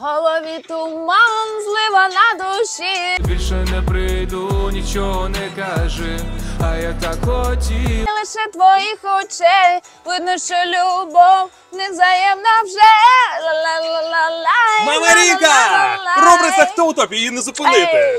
голові туман, злива на душі. Більше не прийду, нічого не кажи, а я так хотів. Лише твоїх очей видно, що любов невзаємна вже. Ла-ла-ла-ла-ла. «Хто у тобі?» її не зупинити.